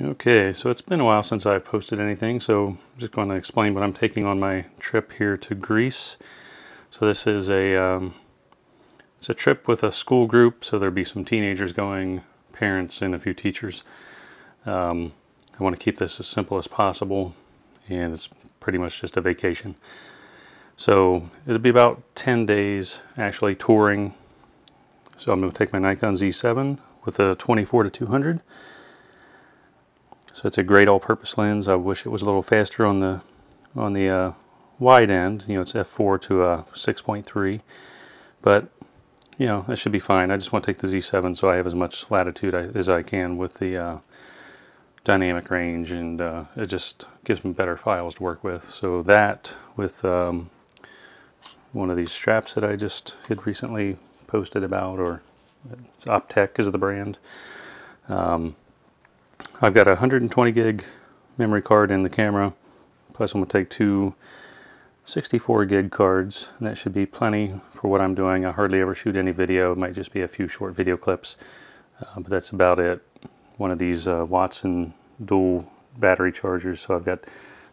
Okay, so it's been a while since I've posted anything, so I'm just going to explain what I'm taking on my trip here to Greece. So this is a um, it's a trip with a school group, so there'll be some teenagers going, parents, and a few teachers. Um, I want to keep this as simple as possible, and it's pretty much just a vacation. So it'll be about 10 days actually touring. So I'm going to take my Nikon Z7 with a 24 to 200 so it's a great all-purpose lens. I wish it was a little faster on the on the uh, wide end. You know, it's f4 to a 6.3, but you know that should be fine. I just want to take the Z7 so I have as much latitude as I can with the uh, dynamic range, and uh, it just gives me better files to work with. So that with um, one of these straps that I just had recently posted about, or it's Optec is the brand. Um, I've got a 120 gig memory card in the camera, plus I'm going to take two 64 gig cards, and that should be plenty for what I'm doing. I hardly ever shoot any video, it might just be a few short video clips, uh, but that's about it. One of these uh, Watson dual battery chargers, so I've got,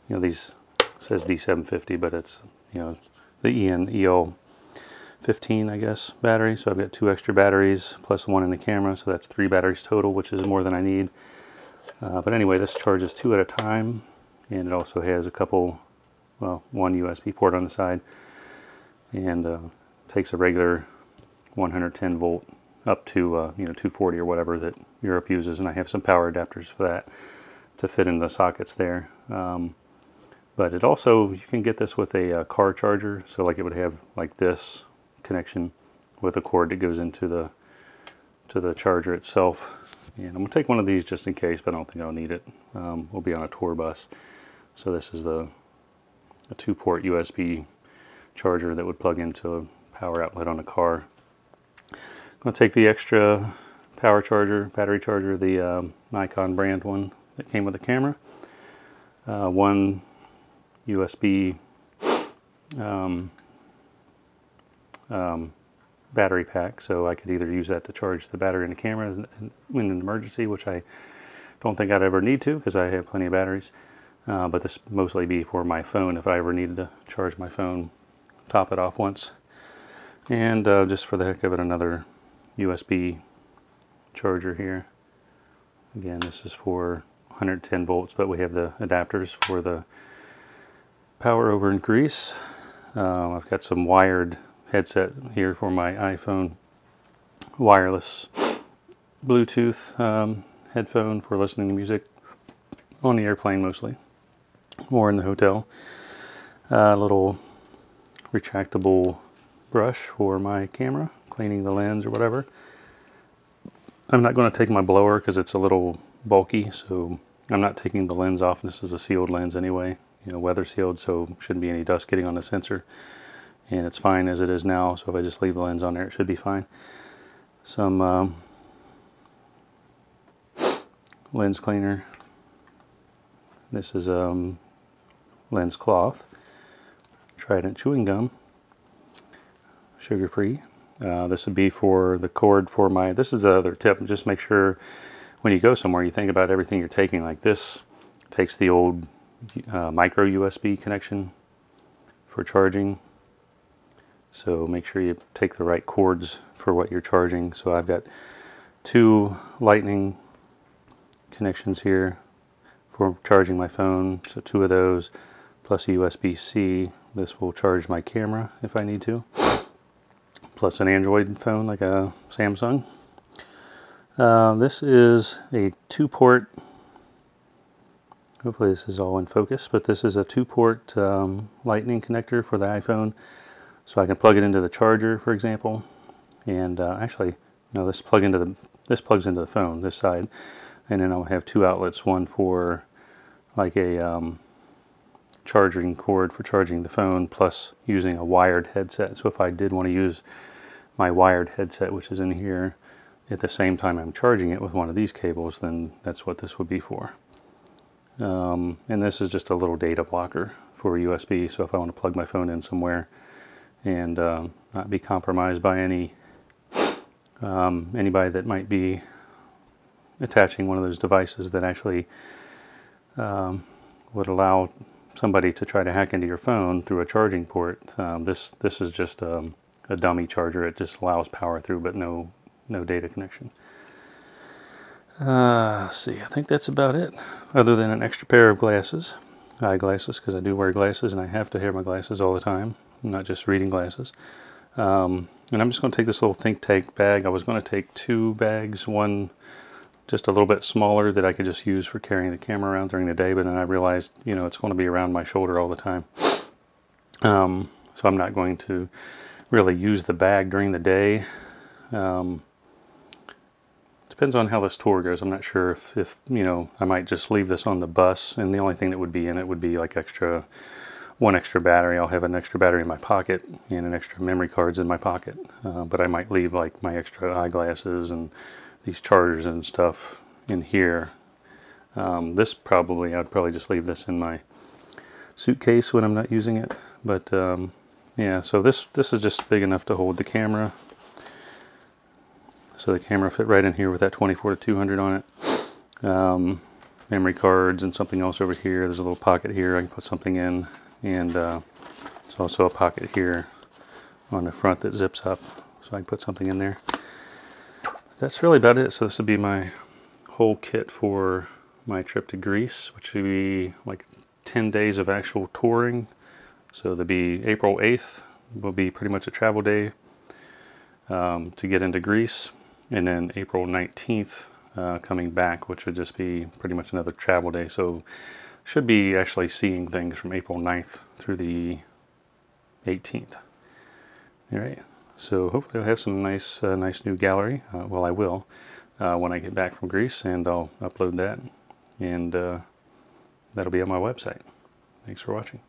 you know, these, says D750, but it's, you know, the EN EL 15, I guess, battery. So I've got two extra batteries plus one in the camera, so that's three batteries total, which is more than I need. Uh, but anyway, this charges two at a time, and it also has a couple, well, one USB port on the side, and uh, takes a regular 110 volt up to uh, you know 240 or whatever that Europe uses, and I have some power adapters for that to fit in the sockets there. Um, but it also you can get this with a, a, uh, car charger, so like it would have like this connection with a cord that goes into the to the charger itself and I'm to take one of these just in case, but I don't think I'll need it. Um, we'll be on a tour bus. So this is the a two-port USB charger that would plug into a power outlet on a car. I'm to take the extra power charger, battery charger, the um, Nikon brand one that came with the camera. Uh, one USB um, um, battery pack, so I could either use that to charge the battery in the camera in an emergency, which I don't think I'd ever need to because I have plenty of batteries. Uh, but this mostly be for my phone if I ever needed to charge my phone, top it off once. And uh, just for the heck of it, another USB charger here. Again, this is for 110 volts, but we have the adapters for the power over in Greece. Uh, I've got some wired headset here for my iPhone wireless Bluetooth um, headphone for listening to music on the airplane mostly, or in the hotel. A uh, little retractable brush for my camera, cleaning the lens or whatever. I'm not going to take my blower because it's a little bulky, so I'm not taking the lens off. This is a sealed lens anyway, you know, weather sealed, so shouldn't be any dust getting on the sensor and it's fine as it is now so if I just leave the lens on there it should be fine. Some um, lens cleaner. This is um, lens cloth. Trident chewing gum. Sugar free uh, this would be for the cord for my this is the other tip just make sure when you go somewhere you think about everything you're taking like this takes the old uh, micro USB connection for charging so make sure you take the right cords for what you're charging. So I've got two lightning connections here for charging my phone. So two of those plus a USB-C. This will charge my camera if I need to. Plus an Android phone like a Samsung. Uh, this is a two-port hopefully this is all in focus, but this is a two-port um, lightning connector for the iPhone. So I can plug it into the charger, for example, and uh, actually, no, this plug into the this plugs into the phone, this side, and then I'll have two outlets, one for like a um, charging cord for charging the phone, plus using a wired headset. So if I did want to use my wired headset, which is in here, at the same time I'm charging it with one of these cables, then that's what this would be for. Um, and this is just a little data blocker for USB, so if I want to plug my phone in somewhere, and um, not be compromised by any um, anybody that might be attaching one of those devices that actually um, would allow somebody to try to hack into your phone through a charging port. Um, this this is just um, a dummy charger. It just allows power through, but no no data connection. Uh, see, I think that's about it. Other than an extra pair of glasses, eyeglasses, because I do wear glasses and I have to wear my glasses all the time, not just reading glasses. Um, and I'm just going to take this little think tank bag. I was going to take two bags, one just a little bit smaller that I could just use for carrying the camera around during the day, but then I realized, you know, it's going to be around my shoulder all the time. Um, so I'm not going to really use the bag during the day. Um, depends on how this tour goes. I'm not sure if, if, you know, I might just leave this on the bus and the only thing that would be in it would be like extra, one extra battery. I'll have an extra battery in my pocket and an extra memory cards in my pocket. Uh, but I might leave like my extra eyeglasses and these chargers and stuff in here. Um, this probably, I'd probably just leave this in my suitcase when I'm not using it. But um, yeah, so this, this is just big enough to hold the camera. So the camera fit right in here with that 24 to 200 on it. Um, memory cards and something else over here. There's a little pocket here I can put something in. And uh, there's also a pocket here on the front that zips up. So I can put something in there that's really about it. So this would be my whole kit for my trip to Greece, which would be like 10 days of actual touring. So there'll be April 8th will be pretty much a travel day um, to get into Greece. And then April 19th uh, coming back, which would just be pretty much another travel day. So should be actually seeing things from April 9th through the 18th. All right. So hopefully I'll have some nice, uh, nice new gallery. Uh, well, I will uh, when I get back from Greece, and I'll upload that, and uh, that'll be on my website. Thanks for watching.